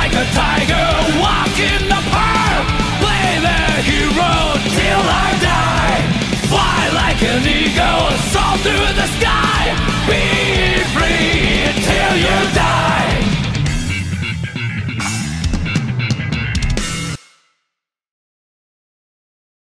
like a tiger, walk in the park, play the hero till I die. Fly like an eagle, soar through the sky.